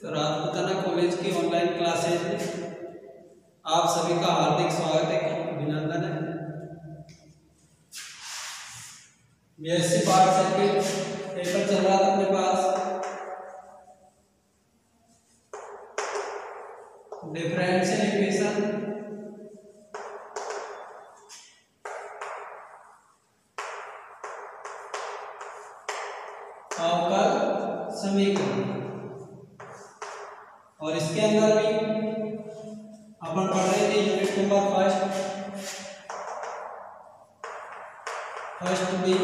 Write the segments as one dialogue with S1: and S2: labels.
S1: तो राजपुताना कॉलेज की online classes में आप सभी का हार्दिक स्वागत है। अभिनंदन है। बीएससी पार्ट सर्किट पेपर चल रहा अपन पढ़ रहे थे unit number first first B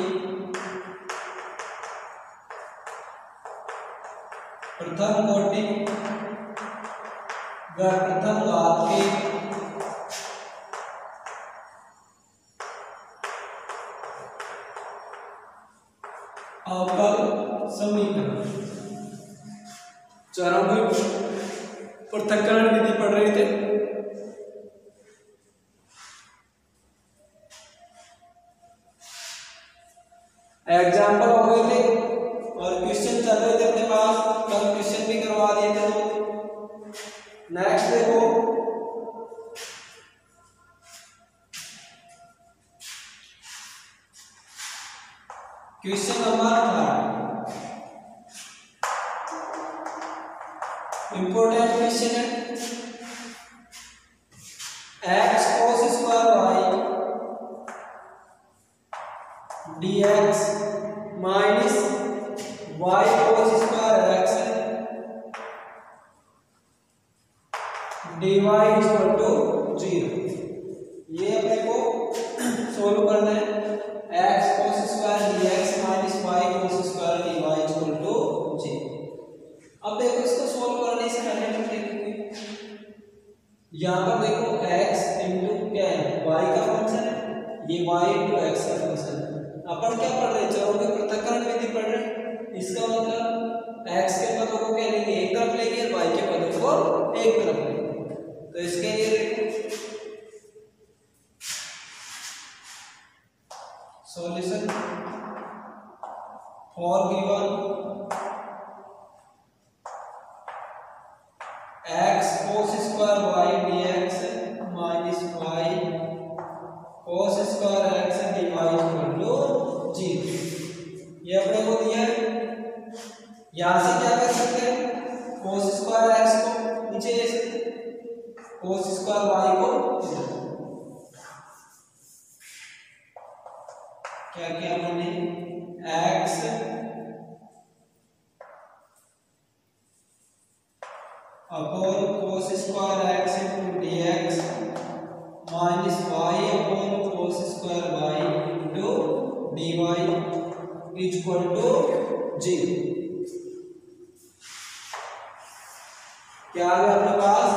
S1: प्रथम कोटि प्रथम घात के नेक्स्ट देखो क्वेश्चन नंबर थर्ड यहाँ पर देखो x इंटू क्या है? y का फ़ंक्शन है। ये y इंटू एक्स का फ़ंक्शन है। अपन क्या पढ़ रहे हैं? चरों के पृथक्करण विधि पढ़ रहे हैं। इसका मतलब x के पदों को क्या लेंगे? एक तरफ़ लेंगे और y के पदों को एक तरफ़ लेंगे। तो इसके लिए देखो solution for given x cos square y dx minus y cos square x dy equal to zero ये अपने को दिया है। यहाँ से क्या कर सकते हैं? Cos स्क्वायर x को नीचे ले सकते हैं। Cos स्क्वायर y को क्या किया हमने x upon cos square x into dx minus y upon cos square y into dy is equal to zero क्या गया अपने पास?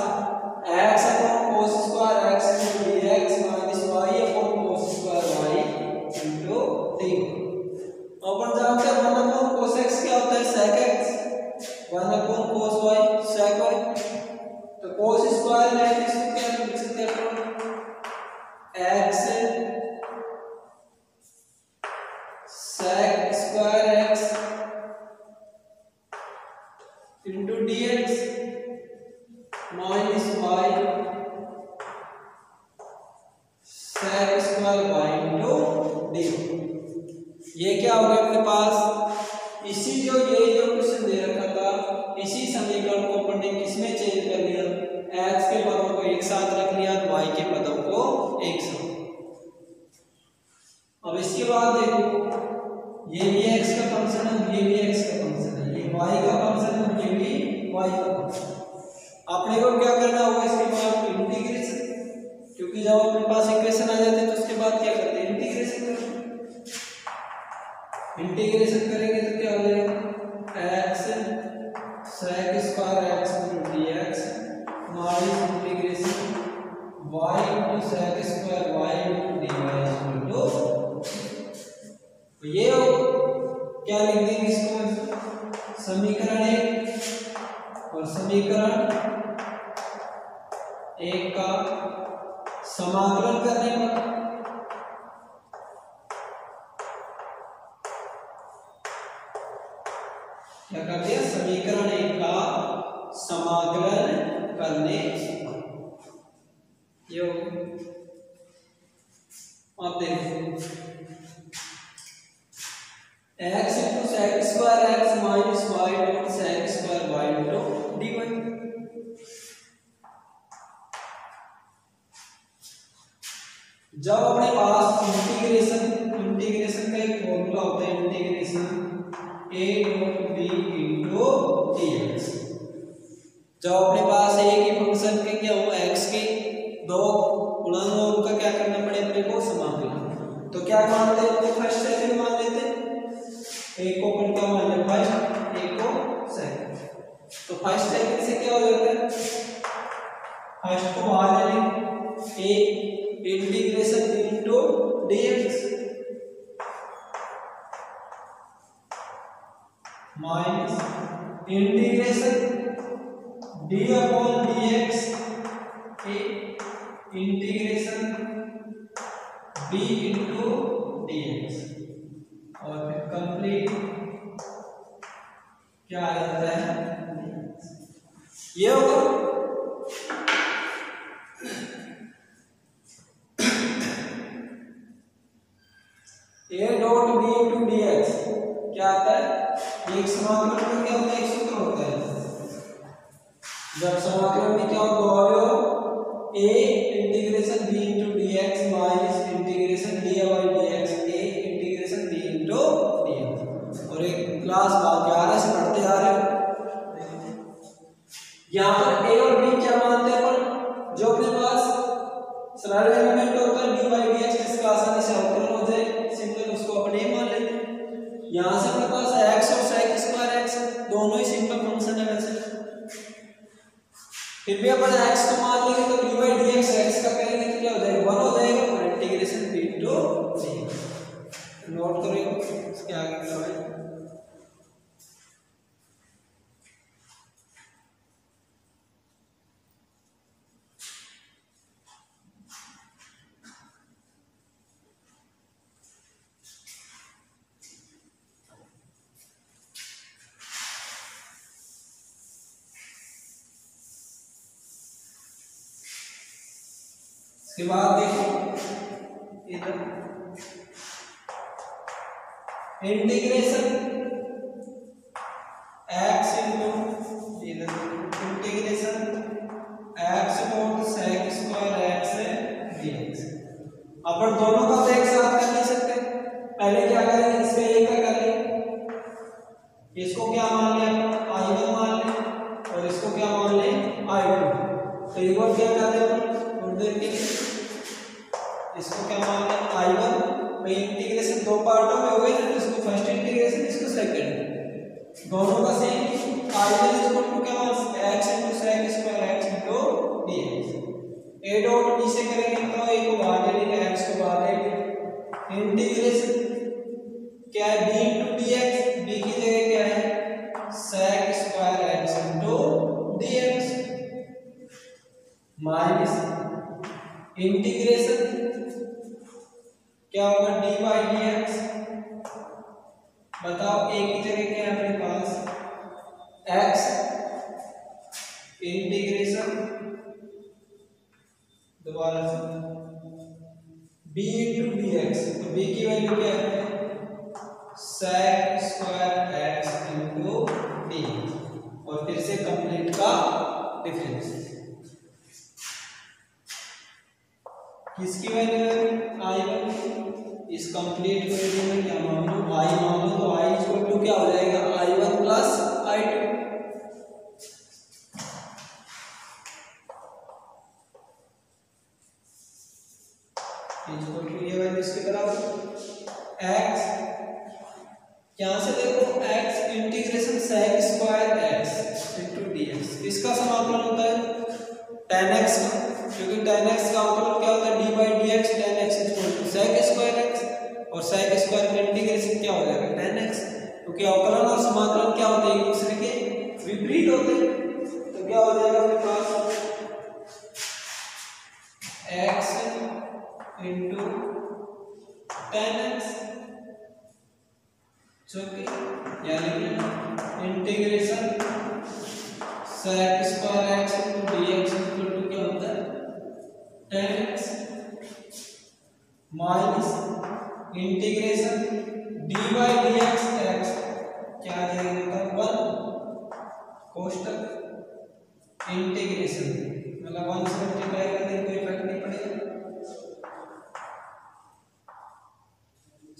S1: स्क्वायर में इसको क्या लिख सकते हैं अपन x क्योंकि जब अपने पास इक्वेशन आ जाते हैं तो उसके बाद क्या करते हैं? इंटीग्रेशन करते हैं इंटीग्रेशन करेंगे ये हो आप देखो x into sec square x minus y dot sec square y into d जब अपने पास इंटीग्रेशन इंटीग्रेशन का एक फॉर्मूला होता है integration a dot b into d x जब अपने पास एक ही फ़ंक्शन के क्या हो एक्स के दो हो उनका क्या करना पड़े? अपने को समाकलन तो क्या मानते हैं? तो फ़र्स्ट सेकंड मान लेते एक को अपन क्या मान लेते फ़र्स्ट एक को सेकंड तो फ़र्स्ट सेकंड से क्या हो जाता है? फ़र्स्ट को बाहर ले लेंगे एक integration into dx minus integration d upon dx a integration b into dx. और फिर कंप्लीट क्या आ जाता है? ये होगा। A dot b into d x क्या आता है? एक समाकलन में क्या होता है? एक सूत्र होता है। जब समाकलन में क्या होता है a integration b into dx minus integration by d x a integration b into d और एक क्लास बात से इसके बाद देखो इधर इंटीग्रेशन से। बी इंटू डी एक्स तो बी की वैल्यू क्या है? Sec square x into d और फिर से कंप्लीट का डिफरेंस किसकी वैल्यू है? आई वन इस कंप्लीट वैल्यू में क्या मान? लो आई मान लो तो आई इक्वल टू क्या हो जाएगा? I one plus I two equal to ये वैल्यू इसके बराबर एक्स यहाँ से देखो x integration sec square x dx इसका समाकलन होता है tan x का, क्योंकि tan x का अवकलन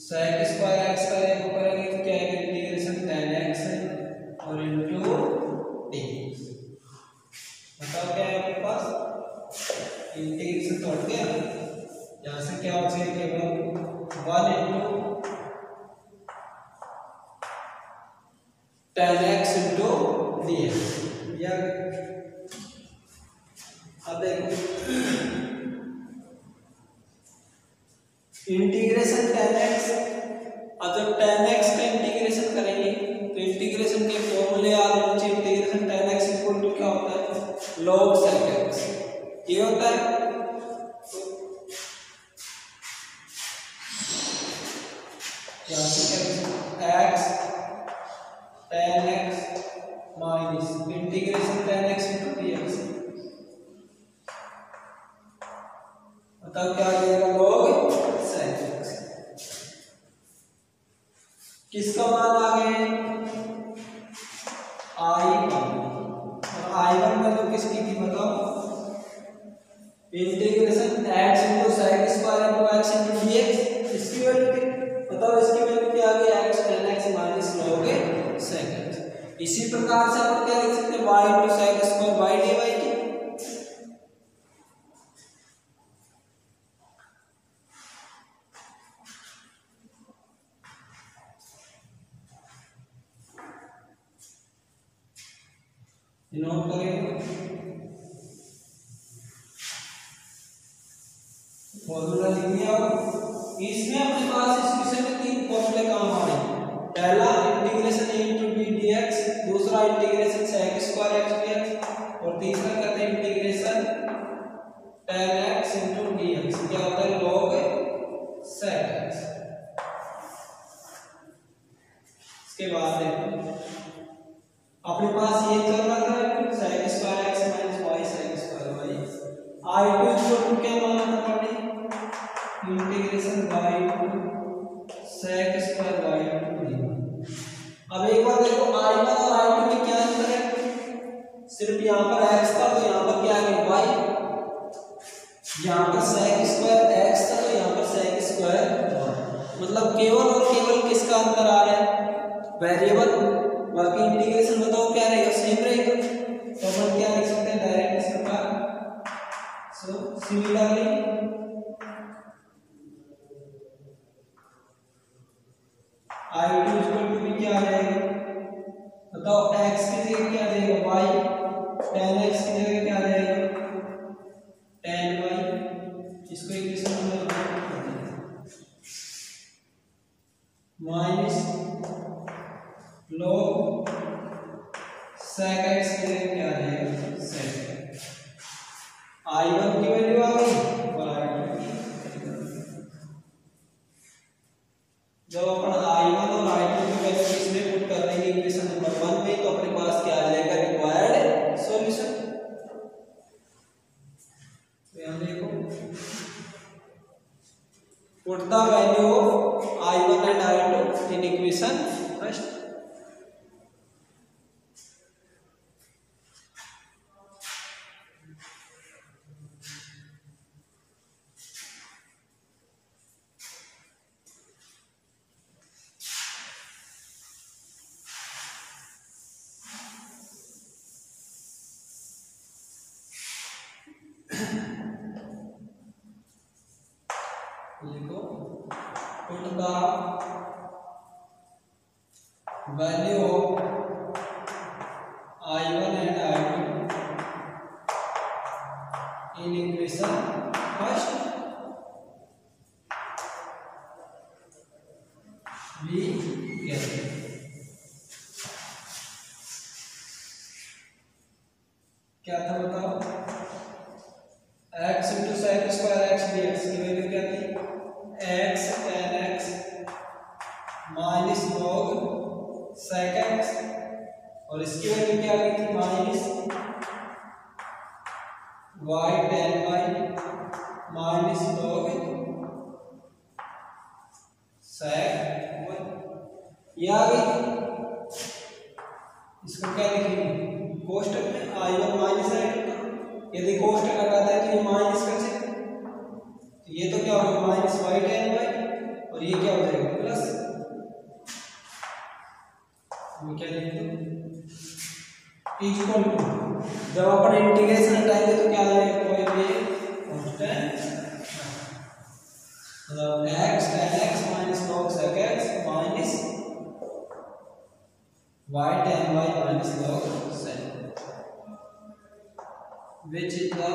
S1: sec स्क्वायर x का देखो करेंगे तो क्या है इंटीग्रेशन tan x और इनटू dx बताओ क्या है आपके पास? इंटीग्रेशन तो गया यहाँ से क्या हो केवल one into tan x into dx या यहाँ से क्या x tan माइनस इंटीग्रेशन tan x नोट करें। फॉर्मूला लिख दिया इसमें अपने पास इस विषय में तीन फॉर्मूले काम आ रहे हैं। पहला integration a into b d x दूसरा इंटीग्रेशन से x square x d x और तीसरा कहते हैं integration tan x into dx क्या होता है log sec x इसके बाद देखो अपने पास ये चल रहा था sec square x minus y sec square y i2 equal to क्या माना था पढ़ने integration y to sec square y to dy अब एक बार देखो i1 और i2 में क्या अंतर है? सिर्फ़ यहाँ पर x था तो यहाँ पर क्या आ गया y. यहाँ पर sec स्क्वायर x था तो यहाँ पर sec स्क्वायर मतलब केवल और केवल किसका अंतर आ रहा है? वेरिएबल बाकी इंटीग्रेशन बताओ क्या रहेगा? सेम रहेगा। तो अपन क्या लिख सकते हैं? डायरेक्ट इस प्रकार so similarly I two equal to भी क्या आ बताओ x की जगह क्या आ जाएगा y. Tan x की जगह क्या आ जाएगा tan y. इसको equation minus log sec x की जगह क्या आ जाएगा sec i1 की वैल्यू आ गई। The x tan x minus log sec x minus y tan y minus log sec which is the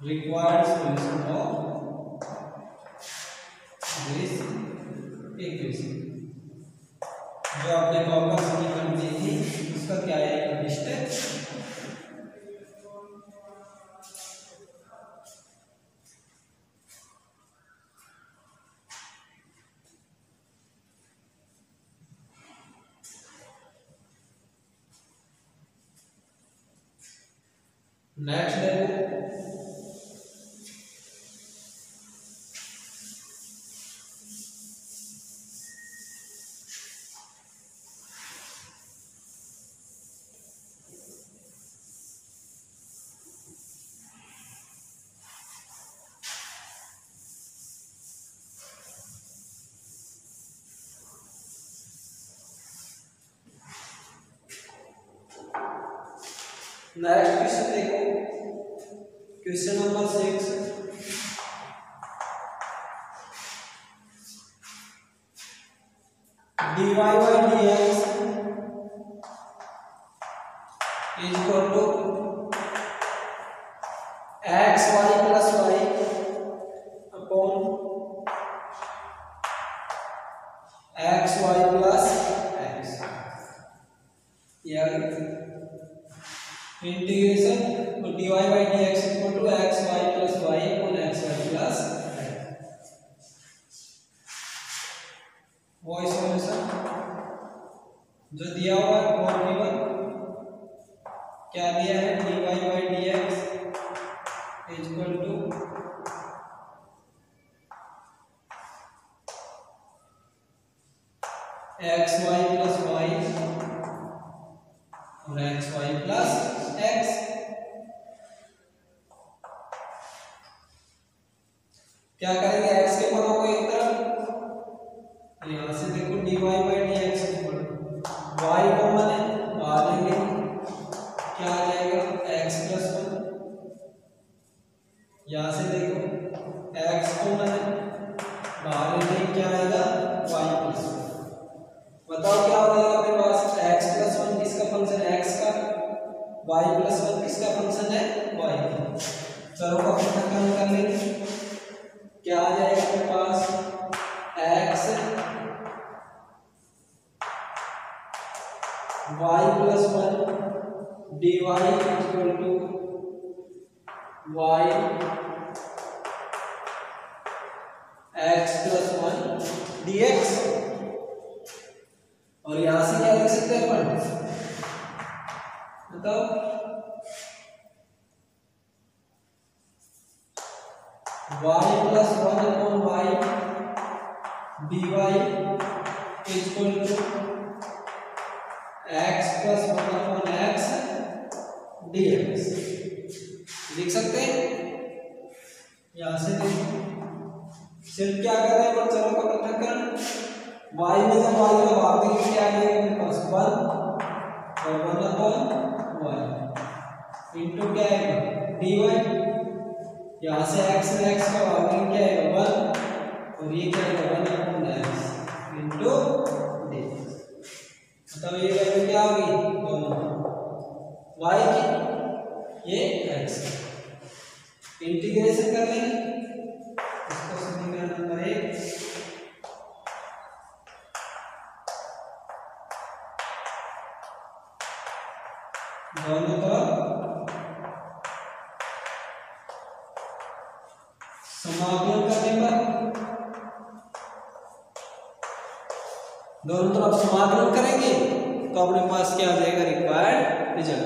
S1: required solution of this equation जो आपने कॉपर नेक्स्ट देखो नेक्स्ट क्वेश्चन देखो x y plus y upon x y plus x integration dy by d x क्या करेंगे? Y x plus one d x और यहाँ से क्या लिख सकते हैं अपन? बताओ। y plus one upon y d y equal to x plus one upon x d x लिख सकते हैं? यहाँ से सिर्फ़ क्या कर रहे हैं? चलो का पृथक्करण y में जब y का भाग देंगे क्या आएगा मेरे पास। वन, और वन अपॉन वाई इंटू क्या आएगा वाई। यहाँ से x में x का भाग क्या आएगा वन। और ये क्या आएगा one upon x into d. मतलब ये वैल्यू क्या गई? दोनों y की? ये x इंटीग्रेशन कर लेंगे। इसको समीकरण नंबर एक। दोनों करने पर दोनों तरफ़ समाकलन करेंगे तो अपने पास क्या आ जाएगा required result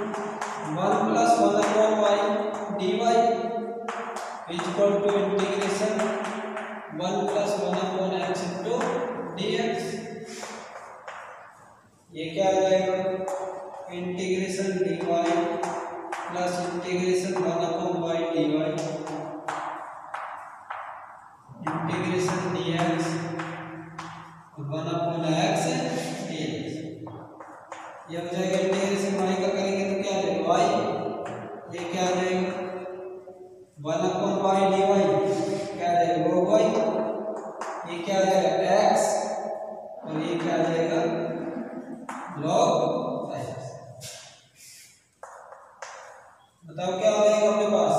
S1: integration d y plus integration one upon y d y integration d x one upon x d x ये हो जाएगा इंटीग्रेशन वाई का करेंगे तो क्या आ जाएगा वाई ये क्या आ जाएगा one upon y d y क्या आ जाएगा log वाई ये क्या आ जाएगा एक्स और ये क्या आ जाएगा log एक्स बताओ क्या आ जाएगा अपने पास?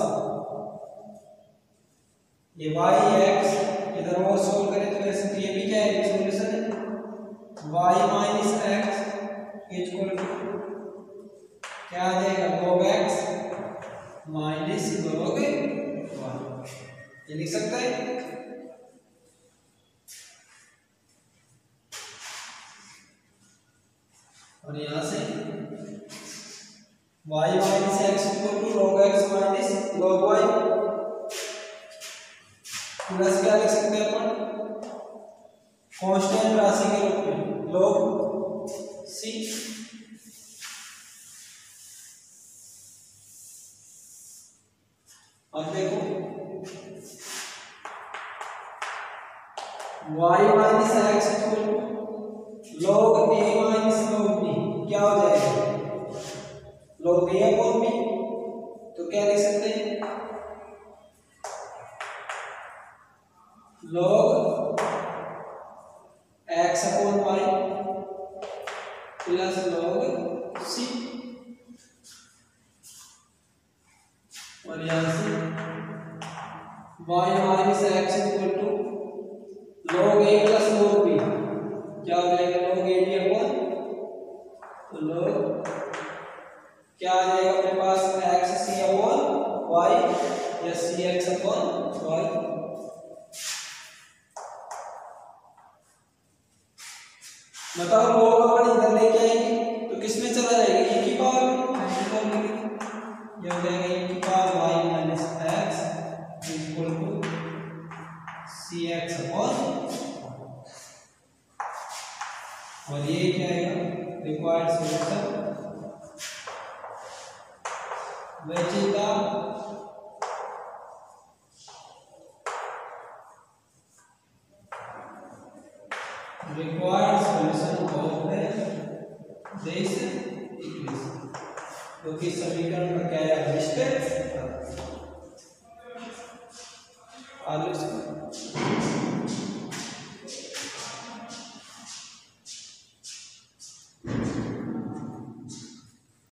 S1: ये वाई एक्स इधर और सोल्व करें तो वैसे तो ये भी क्या है? सॉल्यूशन है। वाई माइनस एक्स टू क्या आ जाएगा? log x minus log y ये लिख सकते हैं? और यहाँ से y minus x equal to log x minus log y plus क्या लिख सकते हैं अपन कांस्टेंट राशि के रूप में log c अब देखो y minus x equal to log a log a upon b तो क्या लिख सकते हैं log ये हो जाएगा e की power y minus x equal to c x upon और ये क्या आएगा required solution which is the